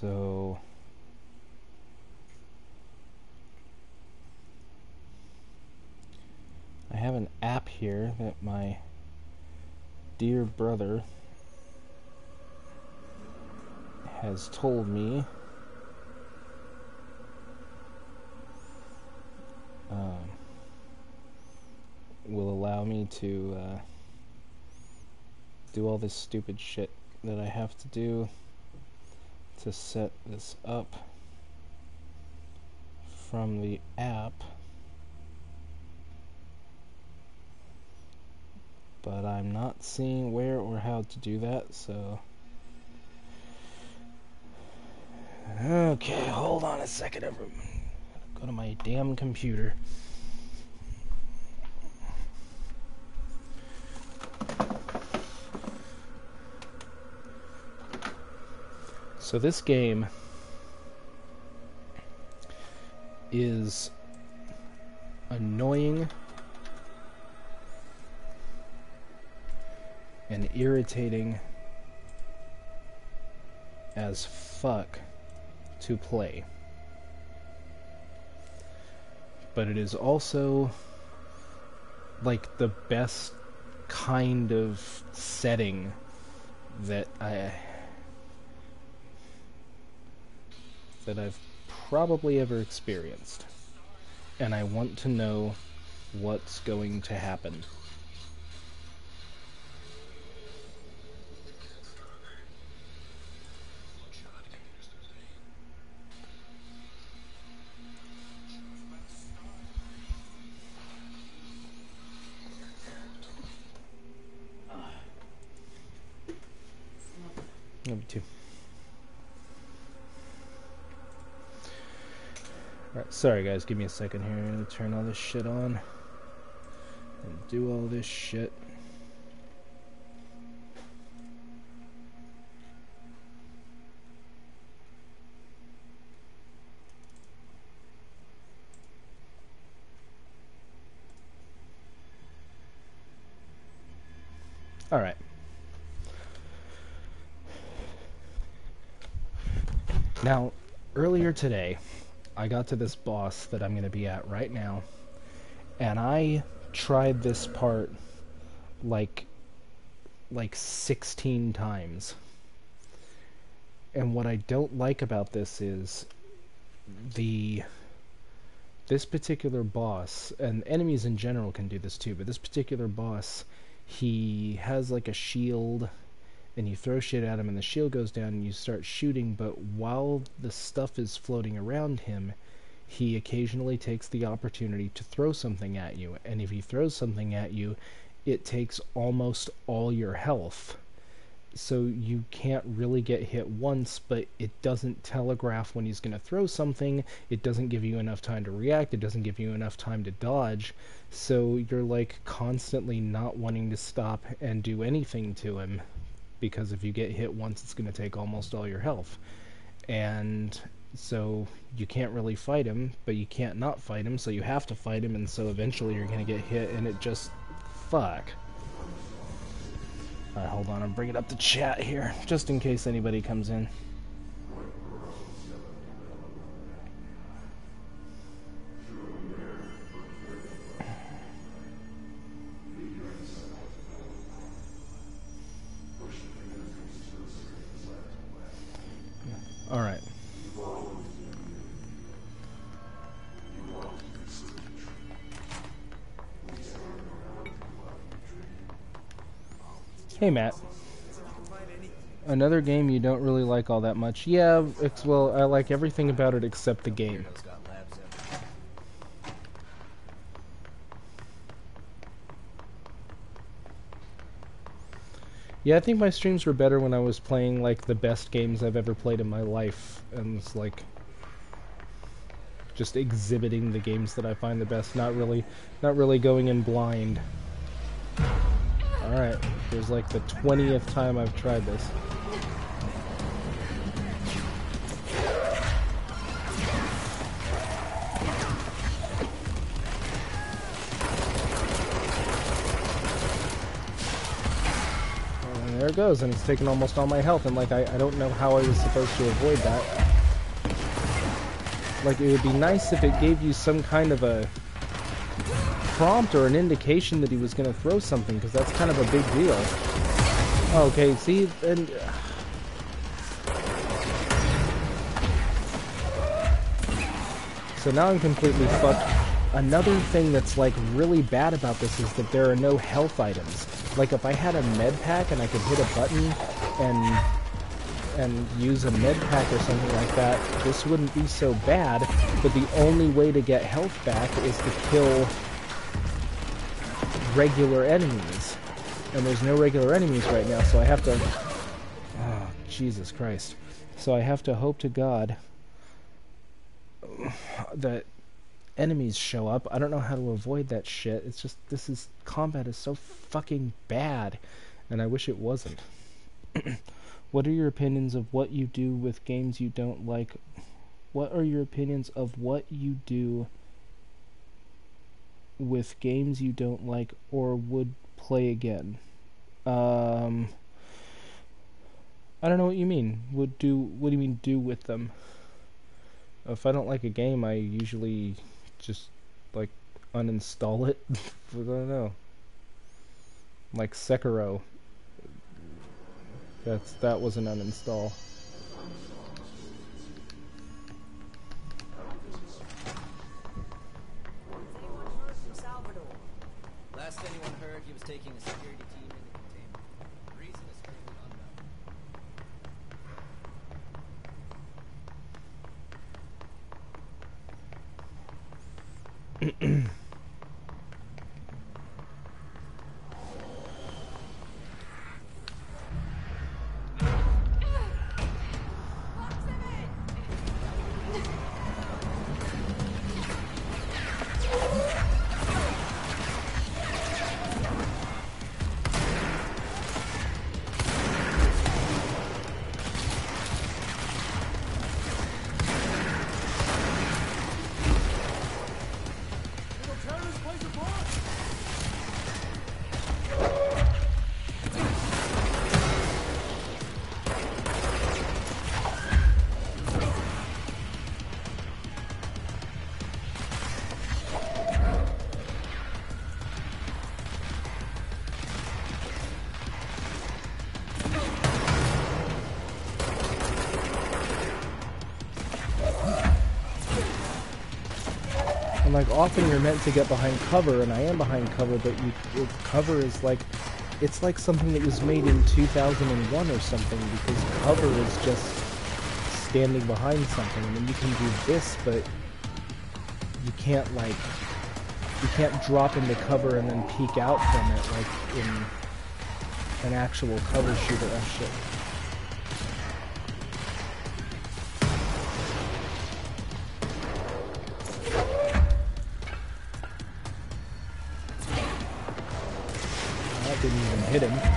So I have an app here that my dear brother has told me. Um, will allow me to uh, do all this stupid shit that I have to do to set this up from the app. But I'm not seeing where or how to do that, so... Okay, hold on a second, everyone. Go to my damn computer. So this game is annoying and irritating as fuck to play. But it is also like the best kind of setting that I that I've probably ever experienced. And I want to know what's going to happen. Sorry guys, give me a second here to turn all this shit on. And do all this shit. Alright. Now, earlier today, I got to this boss that I'm going to be at right now, and I tried this part like like 16 times. And what I don't like about this is the this particular boss and enemies in general can do this too, but this particular boss he has like a shield and you throw shit at him and the shield goes down and you start shooting but while the stuff is floating around him he occasionally takes the opportunity to throw something at you and if he throws something at you it takes almost all your health. So you can't really get hit once but it doesn't telegraph when he's going to throw something it doesn't give you enough time to react it doesn't give you enough time to dodge. So you're like constantly not wanting to stop and do anything to him because if you get hit once, it's going to take almost all your health. And so you can't really fight him, but you can't not fight him, so you have to fight him, and so eventually you're going to get hit, and it just. fuck. Hold on, I'm bringing up the chat here, just in case anybody comes in. Alright. Hey, Matt. Another game you don't really like all that much. Yeah, well, I like everything about it except the game. Yeah, I think my streams were better when I was playing like the best games I've ever played in my life, and it's like just exhibiting the games that I find the best, not really, not really going in blind. All right, there's like the twentieth time I've tried this. Goes, and it's taken almost all my health, and like I, I don't know how I was supposed to avoid that. Like it would be nice if it gave you some kind of a prompt or an indication that he was going to throw something, because that's kind of a big deal. Okay, see, and... So now I'm completely fucked. Another thing that's like really bad about this is that there are no health items. Like if I had a med pack and I could hit a button and and use a med pack or something like that, this wouldn't be so bad, but the only way to get health back is to kill regular enemies. And there's no regular enemies right now, so I have to... Oh, Jesus Christ. So I have to hope to God that enemies show up. I don't know how to avoid that shit. It's just, this is, combat is so fucking bad. And I wish it wasn't. what are your opinions of what you do with games you don't like? What are your opinions of what you do with games you don't like or would play again? Um, I don't know what you mean. Would do? What do you mean do with them? If I don't like a game, I usually just like uninstall it. I don't know. Like Sekiro. That's that was an uninstall. Last anyone heard, he was taking a security like often you're meant to get behind cover, and I am behind cover, but you cover is like it's like something that was made in 2001 or something because cover is just standing behind something. I mean, you can do this, but you can't like you can't drop into cover and then peek out from it like in an actual cover shooter. Oh shit. Hit him.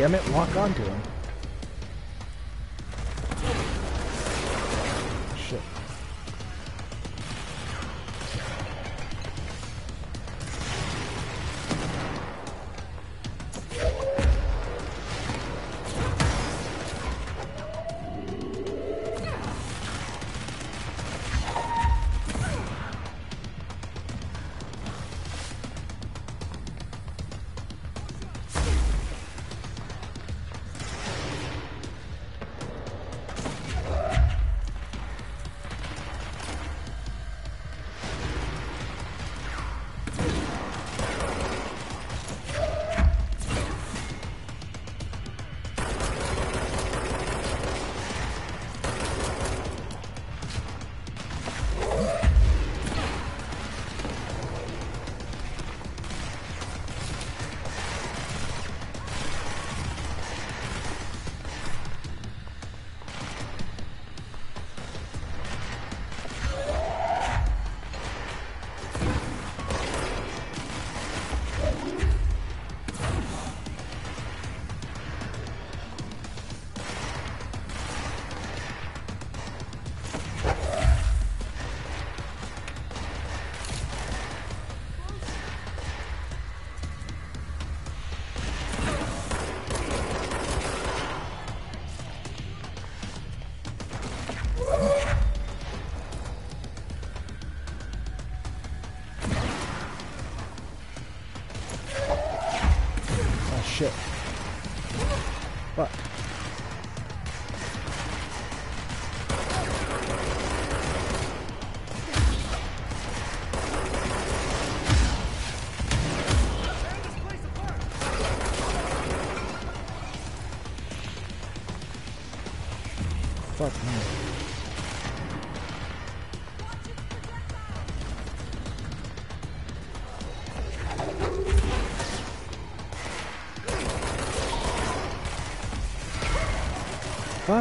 Damn it, walk onto him.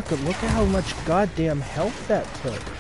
Fuck, look at how much goddamn health that took.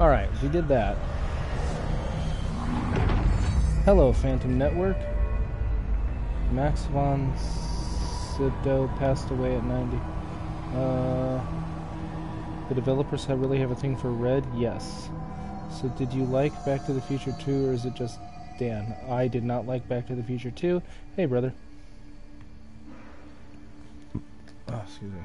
Alright, we did that. Hello, Phantom Network. Max von Sydow passed away at 90. Uh, the developers have really have a thing for red? Yes. So did you like Back to the Future 2 or is it just Dan? I did not like Back to the Future 2. Hey, brother. Oh, excuse me.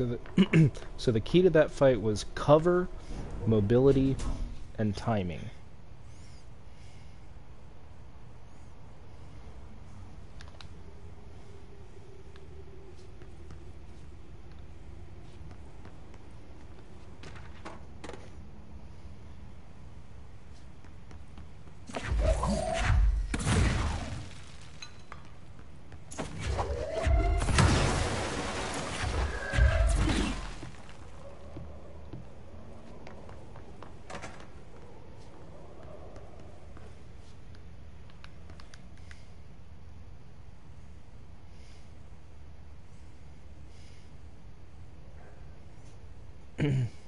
So the so the key to that fight was cover mobility, and timing.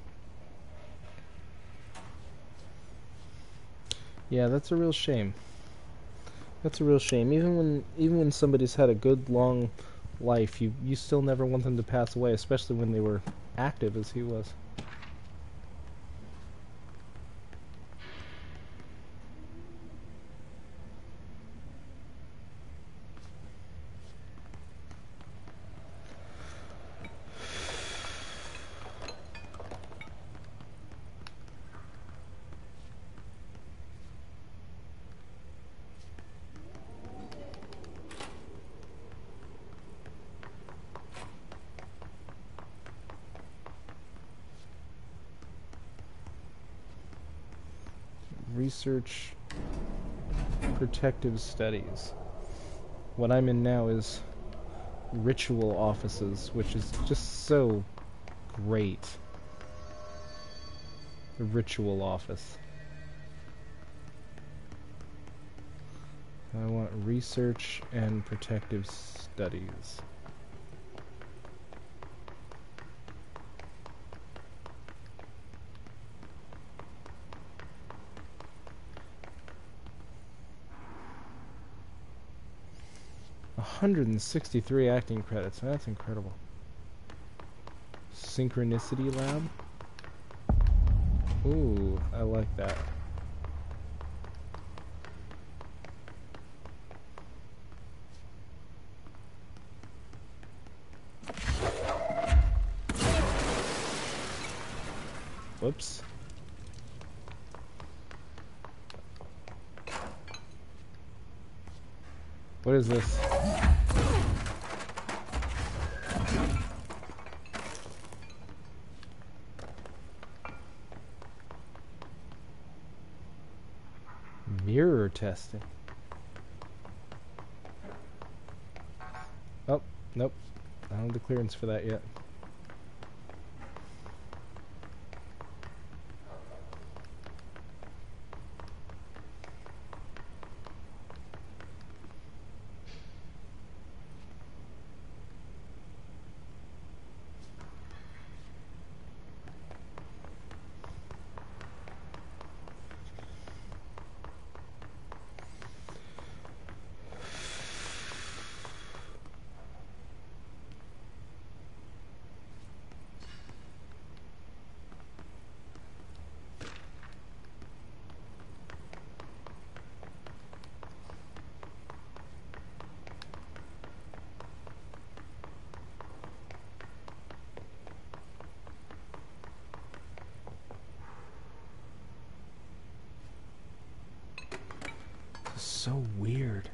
Yeah, that's a real shame. That's a real shame. Even when even when somebody's had a good long life, you you still never want them to pass away, especially when they were active as he was. Research protective studies. What I'm in now is ritual offices, which is just so great. The ritual office. I want research and protective studies. Hundred and sixty-three acting credits. That's incredible. Synchronicity Lab. Ooh, I like that. Whoops. What is this? Testing. Oh, nope. I don't have the clearance for that yet. So weird.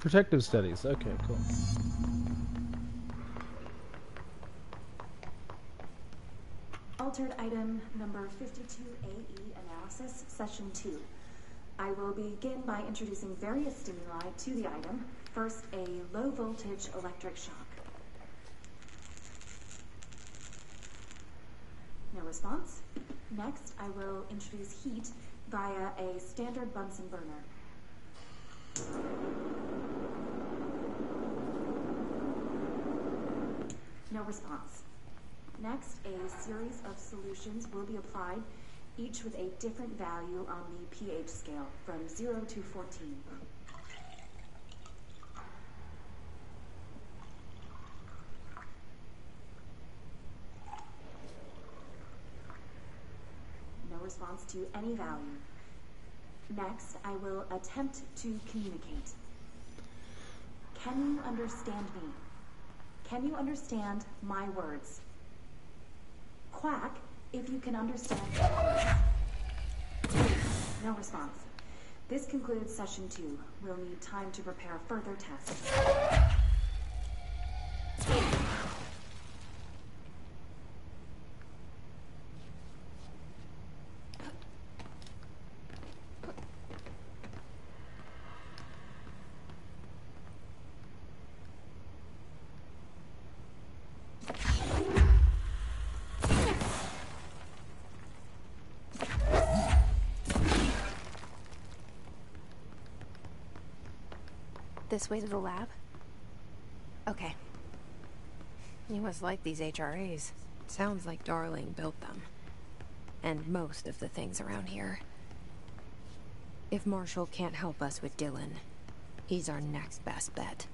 Protective studies. Okay, cool. Altered item number 52AE analysis, session 2. I will begin by introducing various stimuli to the item. First, a low voltage electric shock. No response. Next, I will introduce heat via a standard Bunsen burner. No response. Next, a series of solutions will be applied, each with a different value on the pH scale from 0 to 14. No response to any value. Next, I will attempt to communicate. Can you understand me? Can you understand my words? Quack if you can understand. No response. This concludes session two. We'll need time to prepare further tests. This way to the lab? Okay. You must like these HRAs. Sounds like Darling built them. And most of the things around here. If Marshall can't help us with Dylan, he's our next best bet.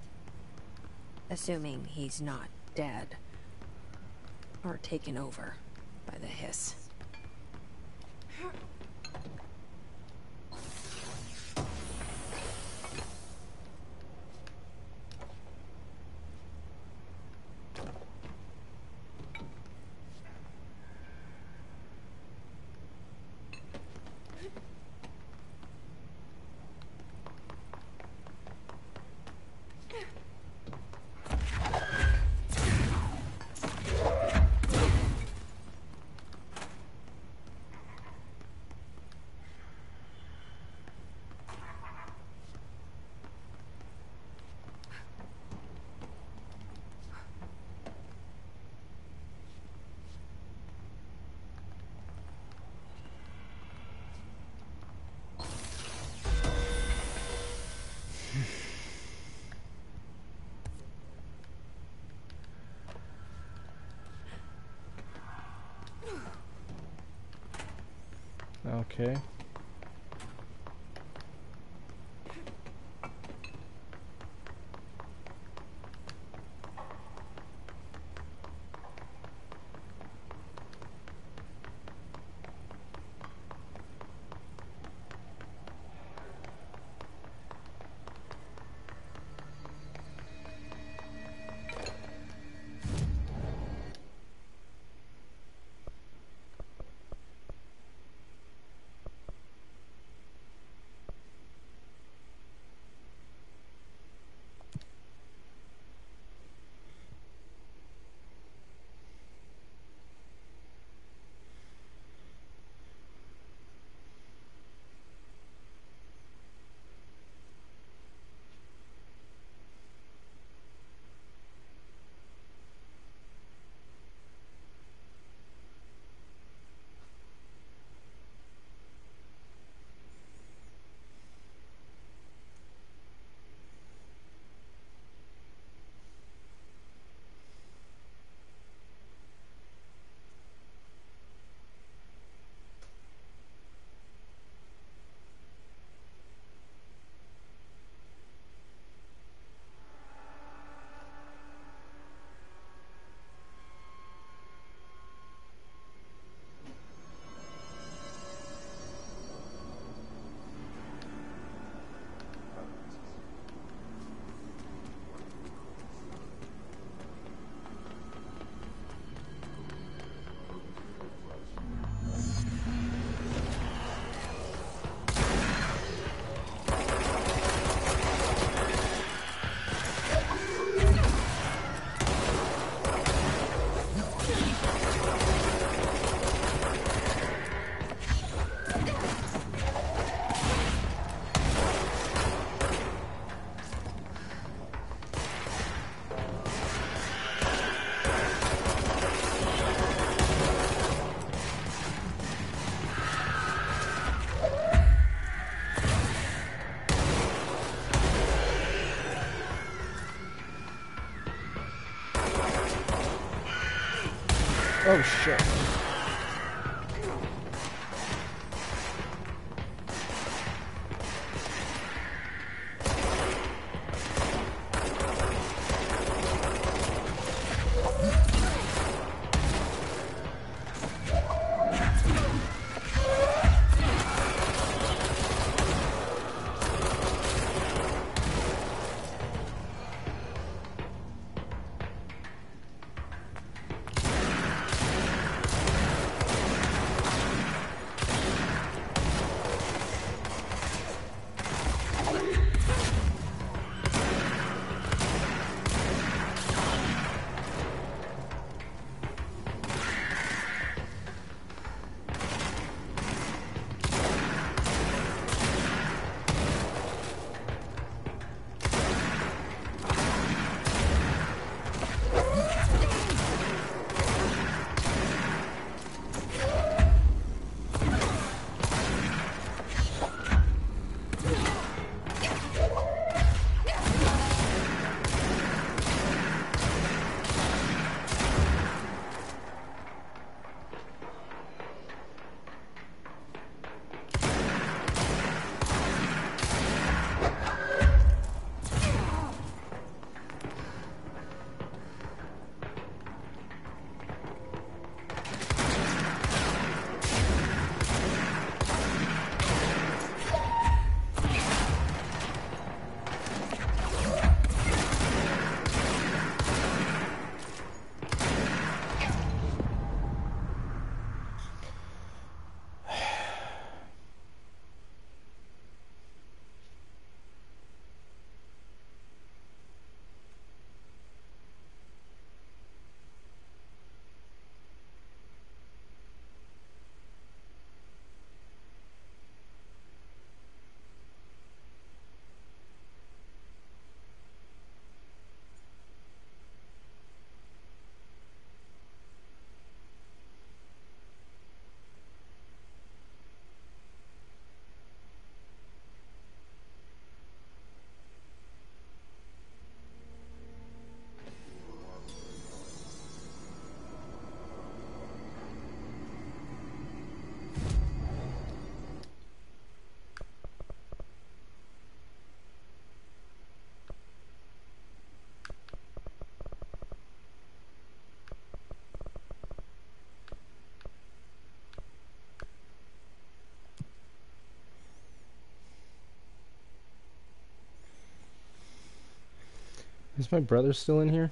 Assuming he's not dead. Or taken over by the hiss. Okay. Oh shit. Is my brother still in here?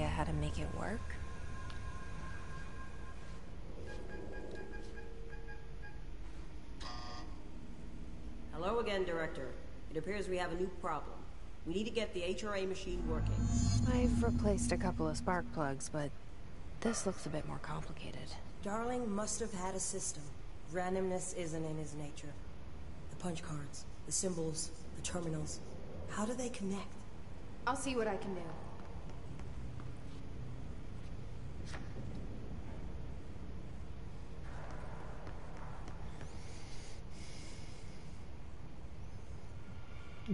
How to make it work. Hello again, Director. It appears we have a new problem. We need to get the HRA machine working. I've replaced a couple of spark plugs, but this looks a bit more complicated. Darling must have had a system. Randomness isn't in his nature. The punch cards, the symbols, the terminals. How do they connect? I'll see what I can do.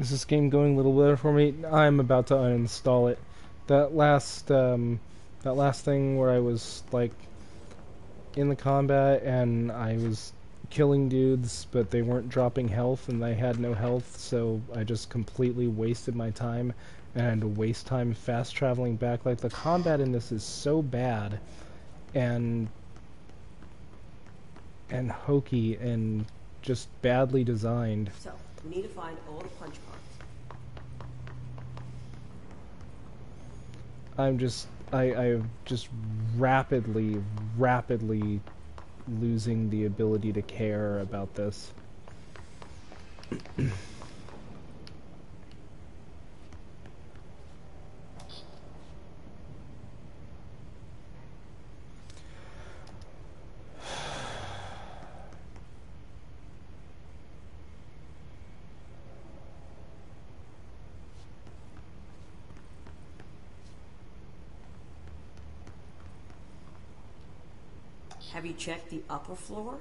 Is this game going a little better for me? I'm about to uninstall it. That last um, that last thing where I was like in the combat and I was killing dudes, but they weren't dropping health and I had no health, so I just completely wasted my time and waste time fast traveling back. Like the combat in this is so bad and and hokey and just badly designed. So, we need to find all the punch cards. I'm just I I'm just rapidly rapidly losing the ability to care about this. Checked the upper floor?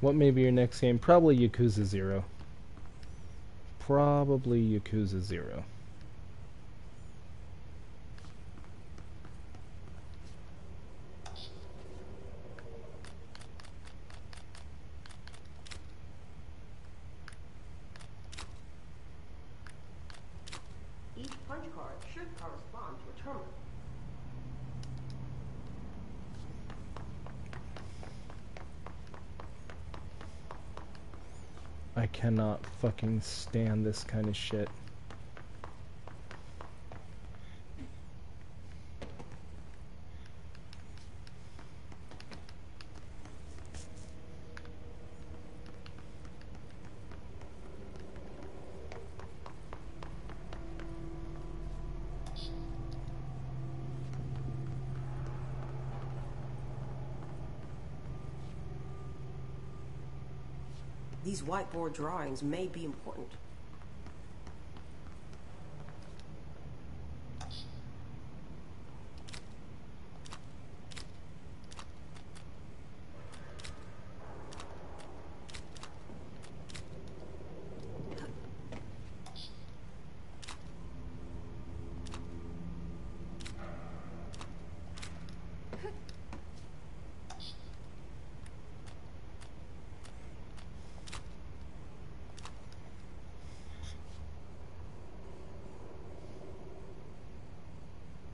What may be your next game? Probably Yakuza 0. Probably Yakuza 0. Each punch card should correspond to a terminal. I cannot fucking stand this kind of shit. Whiteboard drawings may be important.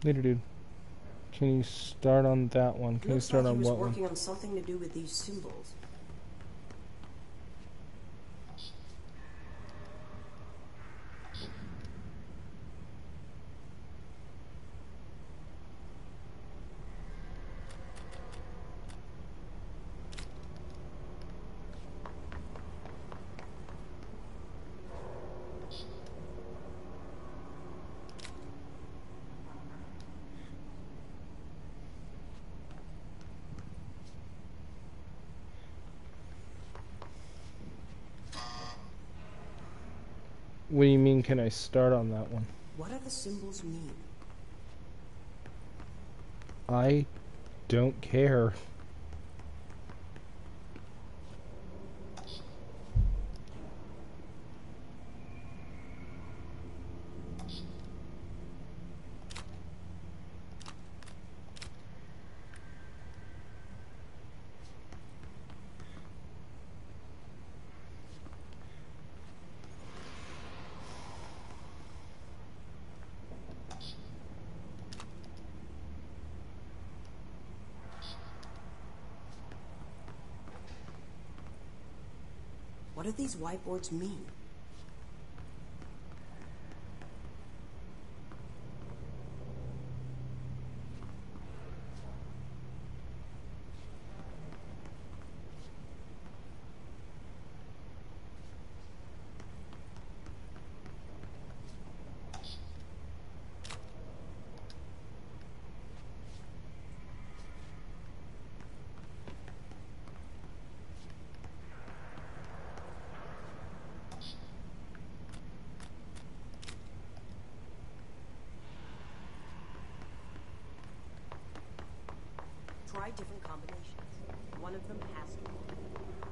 Later, dude. Can you start on that one? Can you start like on what one? working on something to do with these symbols. What do you mean, can I start on that one? What do the symbols mean? I don't care. What do these whiteboards mean? Try different combinations. One of them has to work.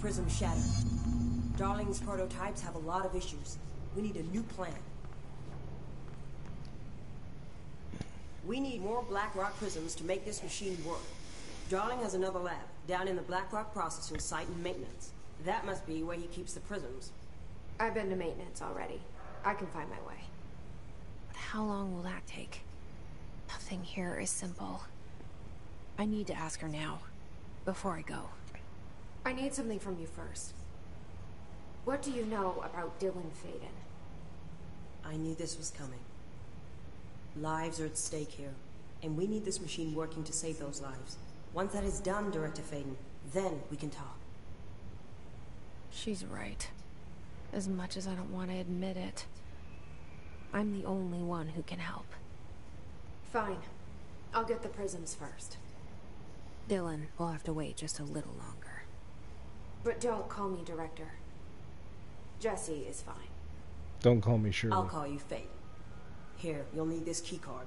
Prism shattered. Darling's prototypes have a lot of issues. We need a new plan. We need more Black Rock prisms to make this machine work. Darling has another lab, down in the Black Rock processing site in maintenance. That must be where he keeps the prisms. I've been to maintenance already. I can find my way. But how long will that take? Nothing here is simple. I need to ask her now, before I go. I need something from you first. What do you know about Dylan Faden? I knew this was coming. Lives are at stake here, and we need this machine working to save those lives. Once that is done, Director Faden, then we can talk. She's right. As much as I don't want to admit it. I'm the only one who can help. Fine. I'll get the prisms first. Dylan we'll have to wait just a little longer. But don't call me director. Jesse is fine. Don't call me Shirley. I'll call you Fate. Here, you'll need this keycard.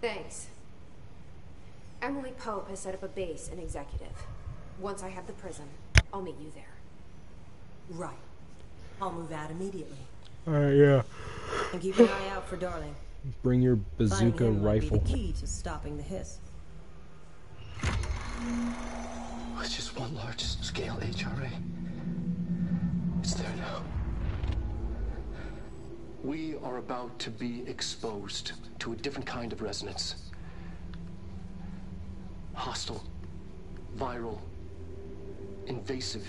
Thanks. Emily Pope has set up a base in Executive. Once I have the prism, I'll meet you there. Right. I'll move out immediately. Alright, yeah. And keep an eye out for Darling. Bring your Finding bazooka him rifle. Be the key to stopping the hiss. Oh, it's just one large-scale HRA. It's there now. We are about to be exposed to a different kind of resonance. Hostile, viral, invasive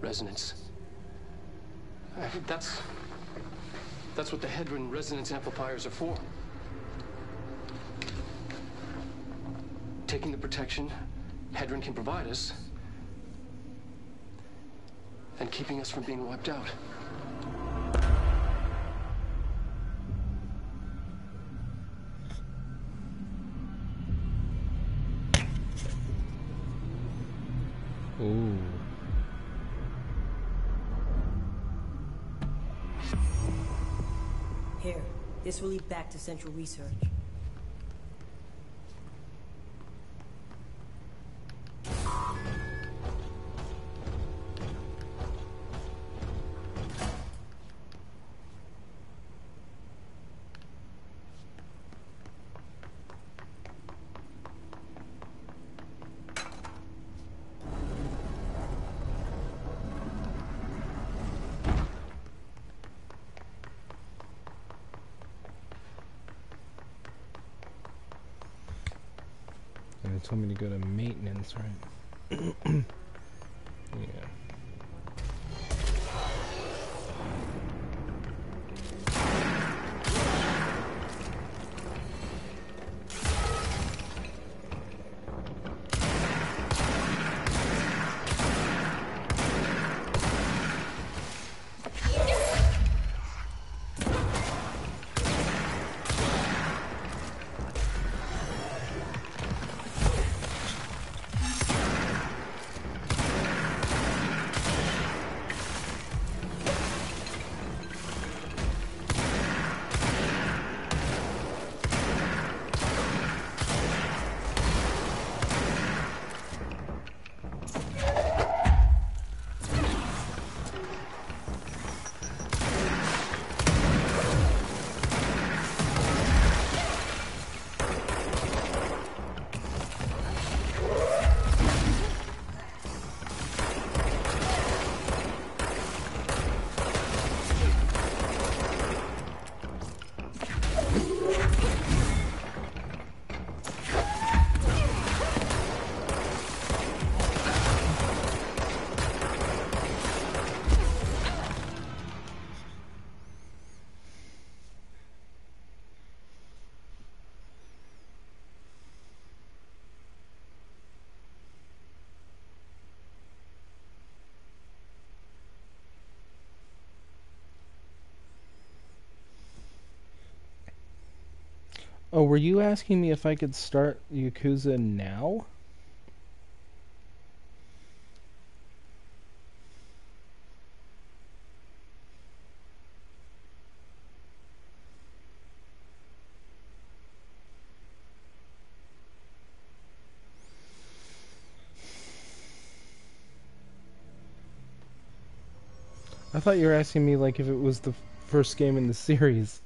resonance. That's... That's what the Hedron resonance amplifiers are for. Taking the protection Hedron can provide us, and keeping us from being wiped out. Ooh. Here, this will lead back to Central Research. Maintenance, right? Oh, were you asking me if I could start Yakuza now? I thought you were asking me like if it was the first game in the series.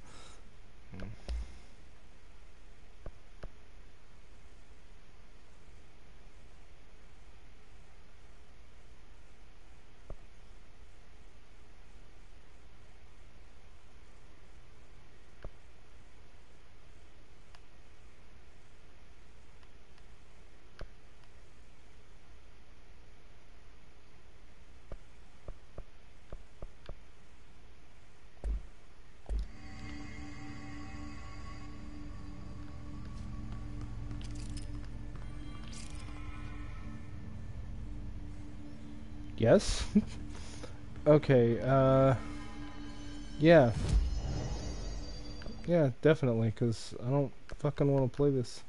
Yes? okay, uh... Yeah. Yeah, definitely, because I don't fucking want to play this.